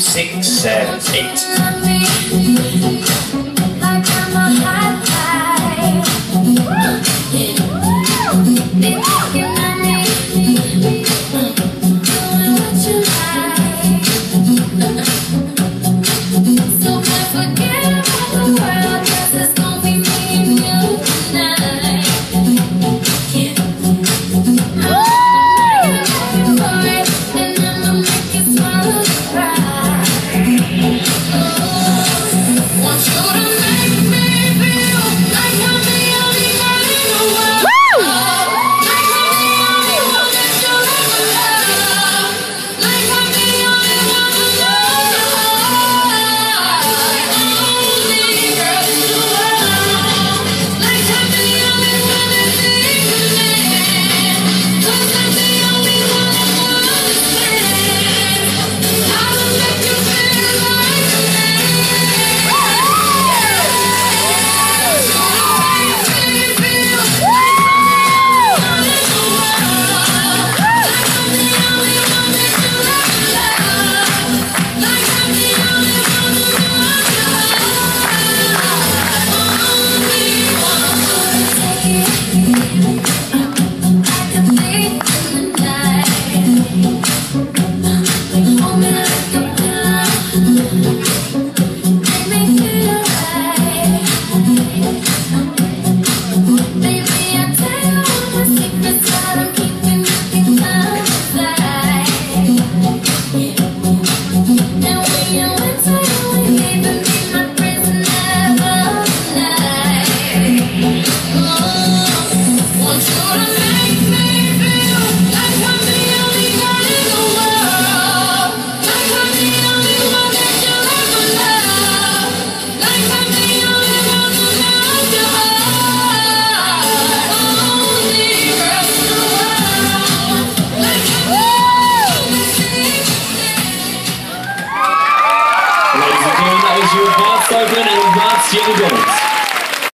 six, seven, eight. you, Bart Sobran and Bart Jennigold.